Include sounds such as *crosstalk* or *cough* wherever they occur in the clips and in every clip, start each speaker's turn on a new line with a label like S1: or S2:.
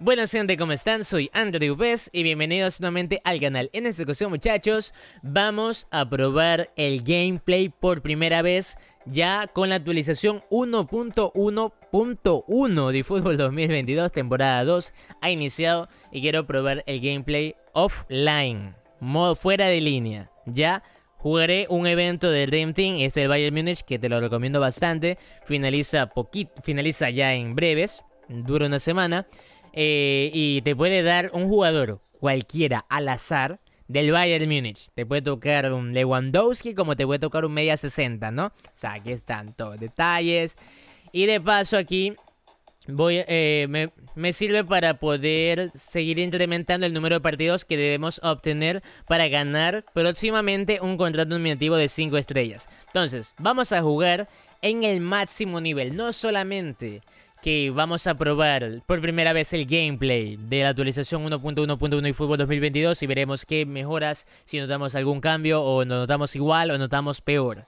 S1: Buenas gente, ¿cómo están? Soy Andrew Bess y bienvenidos nuevamente al canal. En esta ocasión muchachos, vamos a probar el gameplay por primera vez ya con la actualización 1.1.1 de Fútbol 2022, temporada 2 ha iniciado y quiero probar el gameplay offline, modo fuera de línea, ya Jugaré un evento de Dream Team, este del Bayern Munich, que te lo recomiendo bastante. Finaliza poquito, finaliza ya en breves dura una semana, eh, y te puede dar un jugador cualquiera al azar del Bayern Múnich. Te puede tocar un Lewandowski como te puede tocar un media 60, ¿no? O sea, aquí están todos detalles. Y de paso aquí voy, eh, me, me, sirve para poder seguir incrementando el número de partidos que debemos obtener para ganar próximamente un contrato nominativo de 5 estrellas. Entonces, vamos a jugar en el máximo nivel, no solamente que vamos a probar por primera vez el gameplay de la actualización 1.1.1 y Fútbol 2022 y veremos qué mejoras, si notamos algún cambio o nos notamos igual o notamos peor.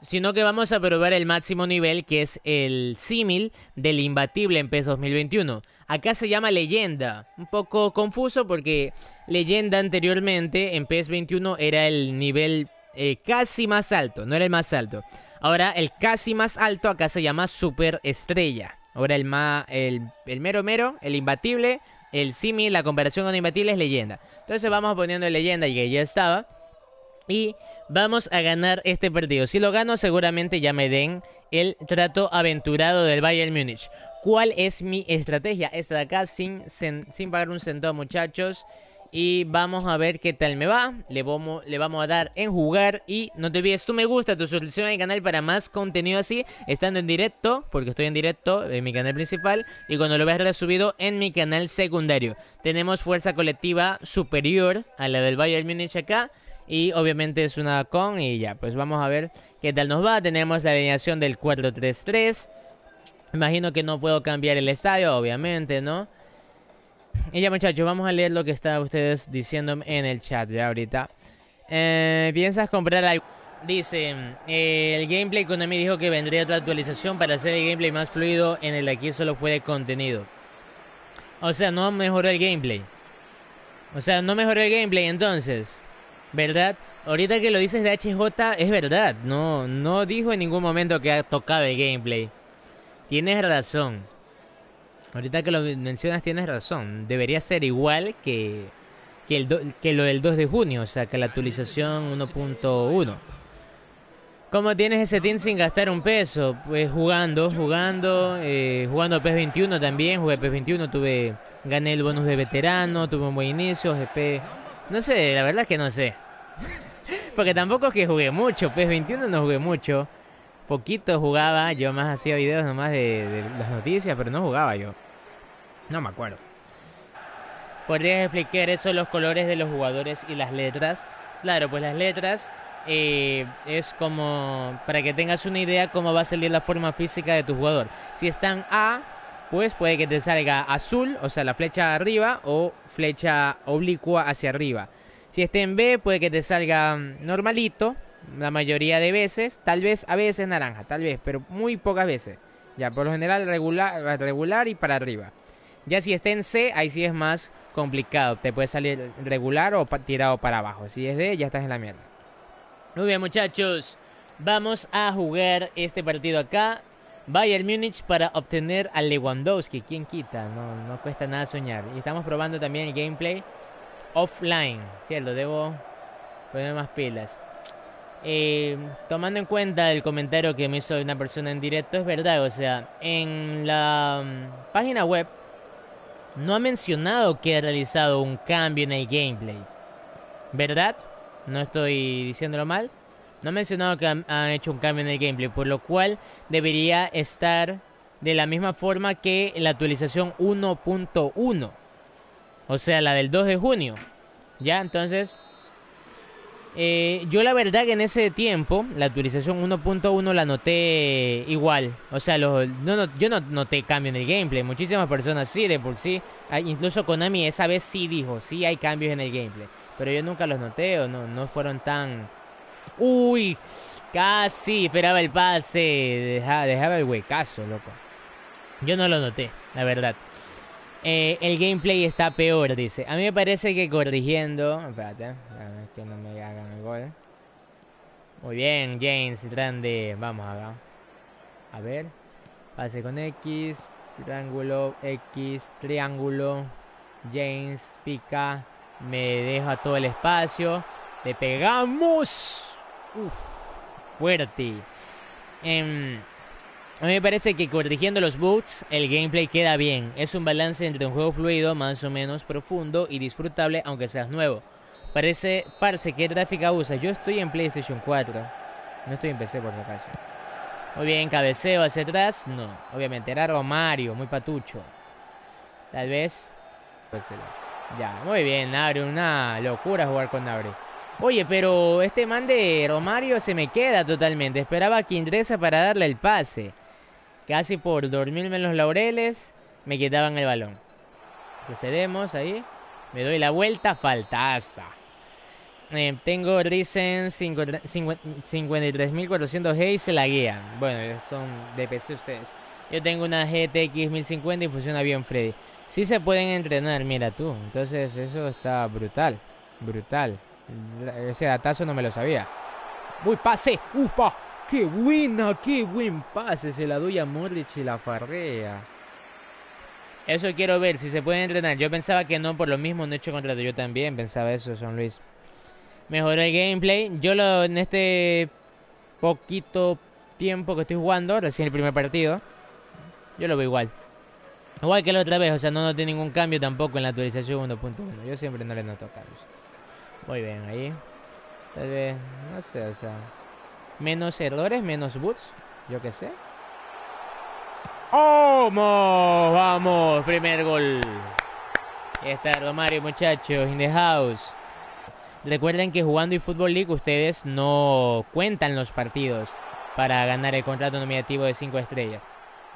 S1: Sino que vamos a probar el máximo nivel que es el símil del imbatible en PES 2021. Acá se llama leyenda, un poco confuso porque leyenda anteriormente en PES 21 era el nivel eh, casi más alto, no era el más alto. Ahora el casi más alto acá se llama super estrella. Ahora el, el, mero mero, el imbatible, el simi, la comparación con imbatible es leyenda. Entonces vamos poniendo leyenda y que ya estaba. Y vamos a ganar este partido. Si lo gano, seguramente ya me den el trato aventurado del Bayern Múnich. ¿Cuál es mi estrategia? Esta de acá, sin, sin pagar un centavo, muchachos. Y vamos a ver qué tal me va. Le vamos, le vamos a dar en jugar. Y no te olvides tu me gusta, tu suscripción al canal para más contenido así. Estando en directo, porque estoy en directo en mi canal principal. Y cuando lo veas resubido en mi canal secundario. Tenemos fuerza colectiva superior a la del Bayern Munich acá. Y obviamente es una con. Y ya, pues vamos a ver qué tal nos va. Tenemos la alineación del 4-3-3. Imagino que no puedo cambiar el estadio, obviamente, ¿no? Y ya muchachos, vamos a leer lo que están ustedes diciendo en el chat ya ahorita. Eh, ¿Piensas comprar algo? Dice, eh, el gameplay Konami dijo que vendría otra actualización para hacer el gameplay más fluido en el aquí solo fue de contenido. O sea, no mejoró el gameplay. O sea, no mejoró el gameplay entonces. ¿Verdad? Ahorita que lo dices de HJ, es verdad. No, no dijo en ningún momento que ha tocado el gameplay. Tienes razón. Ahorita que lo mencionas tienes razón. Debería ser igual que, que, el que lo del 2 de junio, o sea, que la actualización 1.1. ¿Cómo tienes ese team sin gastar un peso? Pues jugando, jugando, eh, jugando PES 21 también, jugué PES 21, tuve, gané el bonus de veterano, tuve un buen inicio, GP... No sé, la verdad es que no sé. *laughs* Porque tampoco es que jugué mucho, PES 21 no jugué mucho. Poquito jugaba, yo más hacía videos nomás de, de las noticias, pero no jugaba yo. No me acuerdo. ¿Podrías explicar eso, los colores de los jugadores y las letras? Claro, pues las letras eh, es como, para que tengas una idea cómo va a salir la forma física de tu jugador. Si están A, pues puede que te salga azul, o sea, la flecha arriba, o flecha oblicua hacia arriba. Si está en B, puede que te salga mm, normalito, la mayoría de veces, tal vez a veces naranja, tal vez, pero muy pocas veces. Ya, por lo general regular, regular y para arriba. Ya si está en C, ahí sí es más complicado. Te puede salir regular o tirado para abajo. Si es D, ya estás en la mierda. Muy bien, muchachos. Vamos a jugar este partido acá. Bayern Múnich para obtener a Lewandowski. ¿Quién quita? No, no cuesta nada soñar. Y estamos probando también el gameplay offline. Cierto, debo poner más pilas. Eh, tomando en cuenta el comentario que me hizo una persona en directo, es verdad, o sea, en la mm, página web no ha mencionado que ha realizado un cambio en el gameplay. ¿Verdad? No estoy diciéndolo mal. No ha mencionado que han, hecho un cambio en el gameplay, por lo cual debería estar de la misma forma que la actualización 1.1. O sea, la del 2 de junio. Ya, entonces eh, yo la verdad que en ese tiempo, la actualización 1.1 la noté igual. O sea, no, yo no noté cambio en el gameplay. Muchísimas personas sí, de por sí. Ah, incluso Konami esa vez sí dijo, sí hay cambios en el gameplay. Pero yo nunca los noté o no, no fueron tan... Uy, casi esperaba el pase. Dejaba, dejaba el huecazo, loco. Yo no lo noté, la verdad. Eh, el gameplay está peor, dice. A mí me parece que corrigiendo... Espérate, que no me hagan el gol. Muy bien, James, grande. Vamos acá. A ver. Pase con X, triángulo, X, triángulo. James pica. Me deja todo el espacio. Le pegamos. Uf, fuerte. Em, a mí me parece que corrigiendo los bugs, el gameplay queda bien. Es un balance entre un juego fluido, más o menos profundo y disfrutable, aunque seas nuevo. Parece, parece que gráfica usa. Yo estoy en PlayStation 4. No estoy en PC por si acaso. Muy bien, cabeceo hacia atrás. No, obviamente era Romario, muy patucho. Tal vez. Ya, muy bien, Nabri. Una locura jugar con Nabri. Oye, pero este man de Romario se me queda totalmente. Esperaba que ingrese para darle el pase. Casi por dormirme en los laureles, me quitaban el balón. Procedemos ahí. Me doy la vuelta, faltaza. Eh, tengo Ryzen 53400G y se la guía. Bueno, son de ustedes. Yo tengo una GTX 1050 y funciona bien Freddy. Sí se pueden entrenar, mira tú. Entonces eso está brutal. Brutal. Ese datazo no me lo sabía. Uy, pase. Ufa. ¡Qué buena! ¡Qué buen pase! Se la doy a Modric y la farrea. Eso quiero ver, si se puede entrenar. Yo pensaba que no, por lo mismo no he hecho contrato. Yo también pensaba eso, Son Luis. Mejoró el gameplay. Yo lo en este poquito tiempo que estoy jugando, recién el primer partido, yo lo veo igual. Igual que la otra vez, o sea, no noté ningún cambio tampoco en la actualización 1.1. Yo siempre no le noto cambios. Muy bien, ahí. Tal vez, no sé, o sea... Menos errores, menos boots. Yo qué sé. ¡Vamos! ¡Vamos! Primer gol. Está Romario, muchachos, in the house. Recuerden que jugando y Football League ustedes no cuentan los partidos para ganar el contrato nominativo de 5 estrellas.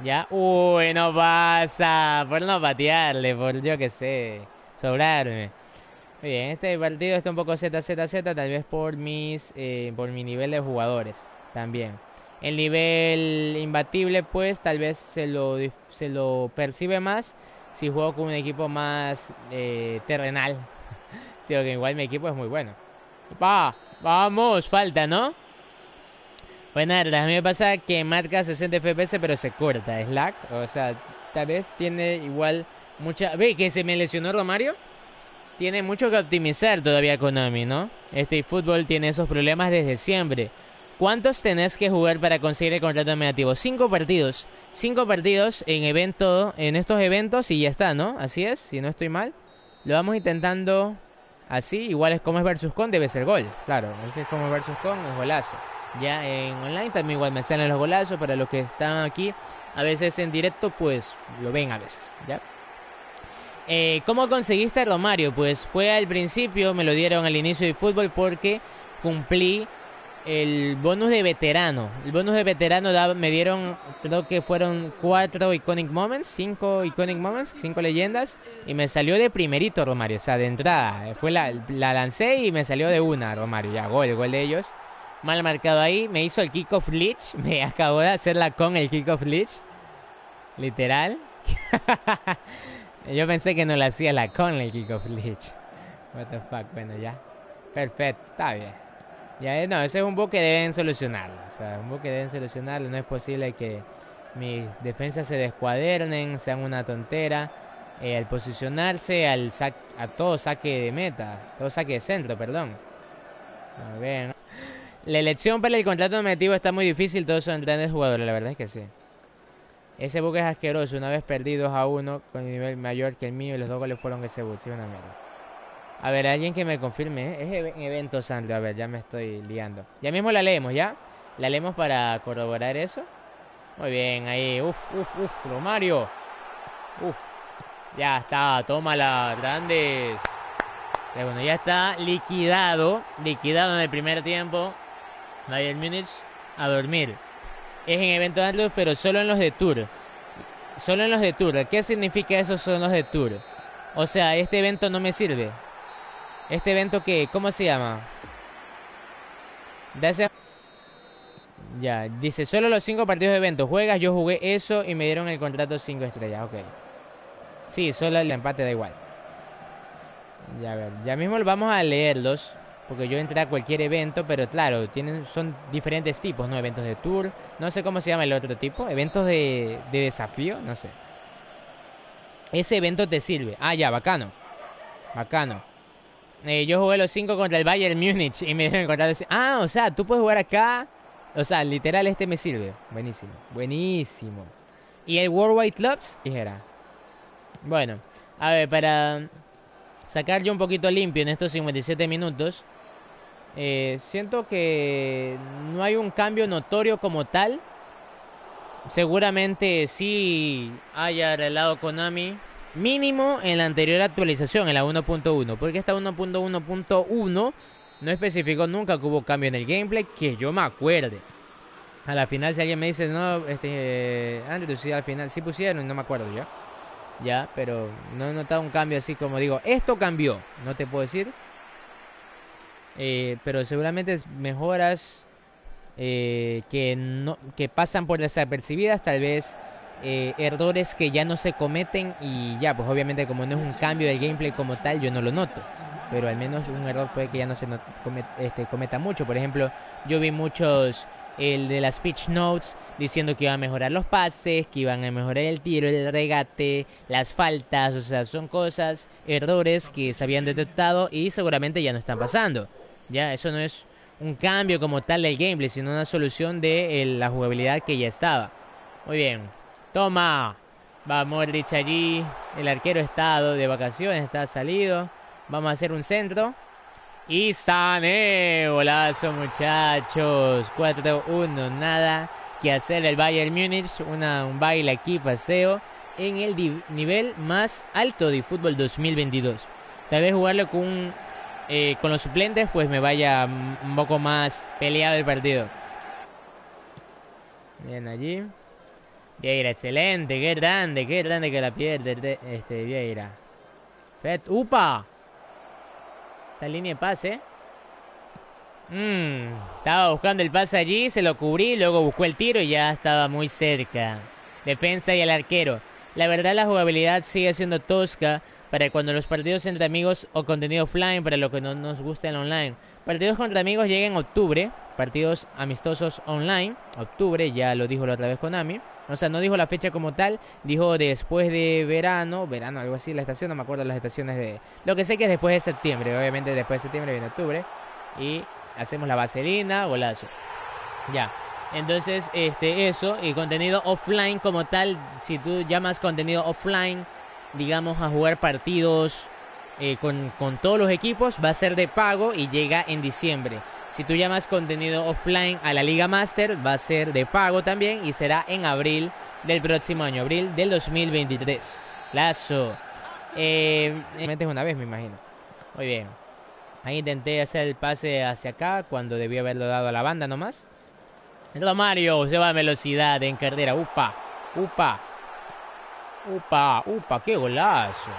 S1: ¿Ya? Uy, no pasa. Por no patearle, por yo qué sé. Sobrarme. Muy bien, este partido está un poco ZZZ, tal vez por mis eh, por mi nivel de jugadores también. El nivel imbatible, pues tal vez se lo, se lo percibe más si juego con un equipo más eh, terrenal. *laughs* sí, que igual mi equipo es muy bueno. ¡Va! ¡Vamos! Falta, ¿no? Bueno, a mí me pasa que marca 60 FPS pero se corta, es lag. O sea, tal vez tiene igual mucha... ¿Ve que se me lesionó Romario? Tiene mucho que optimizar todavía Konami, ¿no? Este fútbol tiene esos problemas desde siempre. ¿Cuántos tenés que jugar para conseguir el contrato negativo? Cinco partidos. Cinco partidos en evento, en estos eventos y ya está, ¿no? Así es, si no estoy mal. Lo vamos intentando así. Igual es como es versus con, debe ser gol. Claro, es como es versus con, es golazo. Ya en online también igual me salen los golazos. Para los que están aquí, a veces en directo, pues lo ven a veces, ¿ya? Eh, ¿Cómo conseguiste Romario? Pues fue al principio, me lo dieron al inicio de fútbol porque cumplí el bonus de veterano. El bonus de veterano me dieron, creo que fueron cuatro iconic moments, cinco iconic moments, cinco leyendas, y me salió de primerito Romario, o sea, de entrada. Fue la, la lancé y me salió de una Romario, ya gol, gol de ellos. Mal marcado ahí, me hizo el kick of leech, *laughs* me acabó de hacerla con el kick of leech, literal. *laughs* Yo pensé que no le hacía la con el Kick of Leech. What the fuck, bueno, ya. Perfecto, está bien. Ya, eh, no, ese es un bug que deben solucionarlo. O sea, un bug que deben solucionarlo. No es posible que mis defensas se descuadernen, sean una tontera. Eh, al posicionarse al a todo saque de meta, todo saque de centro, perdón. A ver. La elección para el contrato normativo está muy difícil, todos son grandes jugadores, la verdad es que sí. Ese bug es asqueroso. Una vez perdidos a uno con nivel mayor que el mío y los dos goles fueron ese bug. Sí, una mierda. A ver, alguien que me confirme. ¿eh? Es evento santo. A ver, ya me estoy liando. Ya mismo la leemos, ¿ya? La leemos para corroborar eso. Muy bien, ahí. Uf, uf, uf. Romario. Uf. Ya está. Tómala, grandes. bueno, ya está liquidado. Liquidado en el primer tiempo. Bayern Múnich a dormir es en eventos altos, pero solo en los de Tour. Solo en los de Tour. ¿Qué significa eso son los de Tour? O sea, este evento no me sirve. Este evento que, ¿cómo se llama? Ya, dice, solo los cinco partidos de evento. Juegas, yo jugué eso y me dieron el contrato cinco estrellas. Ok. Sí, solo el empate da igual. Ya ver, ya mismo vamos a leerlos. Porque yo entré a cualquier evento, pero claro, tienen, son diferentes tipos, ¿no? Eventos de tour, no sé cómo se llama el otro tipo, eventos de, de desafío, no sé. Ese evento te sirve. Ah, ya, bacano. Bacano. Eh, yo jugué los 5 contra el Bayern Múnich y me *laughs* dieron encontrar... Ah, o sea, tú puedes jugar acá. O sea, literal este me sirve. Buenísimo. Buenísimo. ¿Y el Worldwide Clubs? Dijera. Bueno, a ver, para sacar yo un poquito limpio en estos 57 minutos, eh, siento que no hay un cambio notorio como tal. Seguramente sí haya arreglado Konami mínimo en la anterior actualización, en la 1.1, porque esta 1.1.1 no especificó nunca que hubo cambio en el gameplay, que yo me acuerde. A la final, si alguien me dice, no, este, Andrew, sí, al final sí pusieron, no me acuerdo ya. Ya, pero no he notado un cambio así como digo, esto cambió, no te puedo decir. Eh, pero seguramente mejoras eh, que, no, que pasan por desapercibidas, tal vez eh, errores que ya no se cometen y ya, pues obviamente como no es un cambio del gameplay como tal, yo no lo noto. Pero al menos un error puede que ya no se este, cometa mucho. Por ejemplo, yo vi muchos, el de las pitch notes, diciendo que iban a mejorar los pases, que iban a mejorar el tiro, el regate, las faltas, o sea, son cosas, errores que se habían detectado y seguramente ya no están pasando. Ya, eso no es un cambio como tal del gameplay, sino una solución de la jugabilidad que ya estaba. Muy bien, Toma. Va Modric allí. El arquero está de vacaciones, está salido. Vamos a hacer un centro. Y Sané. Golazo, muchachos. 4-1. Nada que hacer el Bayern Múnich. Una, un baile aquí, paseo. En el nivel más alto de fútbol 2022. Tal vez jugarlo con, eh, con los suplentes, pues me vaya un poco más peleado el partido. Bien allí. Vieira, excelente, qué grande, qué grande que la pierde este Vieira. ¡Upa! Esa línea de pase. Mmm, estaba buscando el pase allí, se lo cubrí, luego buscó el tiro y ya estaba muy cerca. Defensa y el arquero. La verdad la jugabilidad sigue siendo tosca para cuando los partidos entre amigos o contenido offline para lo que no nos gusta en online. Partidos contra amigos llegan en octubre, partidos amistosos online, octubre, ya lo dijo la otra vez Konami. O sea, no dijo la fecha como tal, dijo después de verano, verano, algo así, la estación, no me acuerdo las estaciones de... Lo que sé que es después de septiembre, obviamente después de septiembre viene octubre. Y hacemos la vaselina, golazo. Ya. Entonces, este, eso, y contenido offline como tal, si tú llamas contenido offline, digamos, a jugar partidos eh, con, con todos los equipos, va a ser de pago y llega en diciembre. Si tú llamas contenido offline a la Liga Master, va a ser de pago también y será en abril del próximo año, abril del 2023. Lazo. Eh, metes una vez, me imagino. Muy bien. Ahí intenté hacer el pase hacia acá cuando debía haberlo dado a la banda nomás. Mario se va a velocidad en carrera. Upa, upa, upa, upa, qué golazo.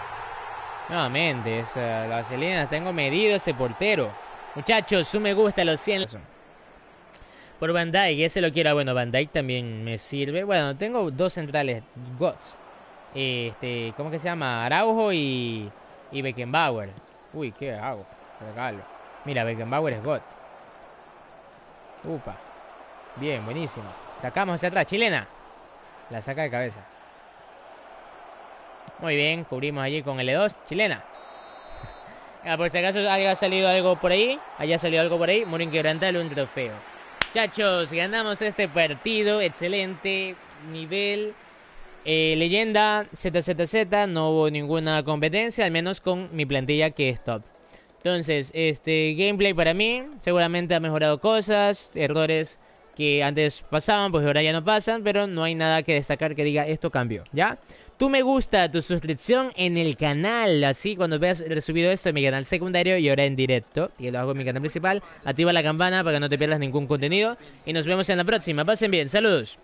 S1: Nuevamente, esa, la vaselina, tengo medido ese portero. Muchachos, su me gusta los 100. Por Van Dyke, ese lo quiero. Bueno, Van Dyke también me sirve. Bueno, tengo dos centrales, Gots. Este, ¿cómo que se llama? Araujo y, y Beckenbauer. Uy, ¿qué hago? Regalo. Mira, Beckenbauer es God. Upa. Bien, buenísimo. Sacamos hacia atrás, chilena. La saca de cabeza. Muy bien, cubrimos allí con L2, chilena. Ah, por si acaso haya salido algo por ahí, haya salido algo por ahí, Muro Inquebrantable, un trofeo. Chachos, ganamos este partido, excelente nivel. Eh, leyenda ZZZ, no hubo ninguna competencia, al menos con mi plantilla que es top. Entonces, este gameplay para mí seguramente ha mejorado cosas, errores que antes pasaban, pues ahora ya no pasan, pero no hay nada que destacar que diga esto cambió, ¿ya? Tu me gusta, tu suscripción en el canal. Así cuando veas resubido esto en mi canal secundario y ahora en directo, y lo hago en mi canal principal, activa la campana para que no te pierdas ningún contenido. Y nos vemos en la próxima. Pasen bien, saludos.